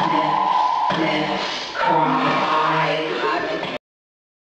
Yeah. Yeah.